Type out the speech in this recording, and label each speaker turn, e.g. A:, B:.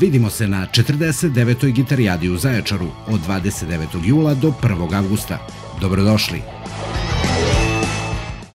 A: Vidimo se na 49. gitarijadi u Zaječaru od 29. jula do 1. avgusta. Dobrodošli!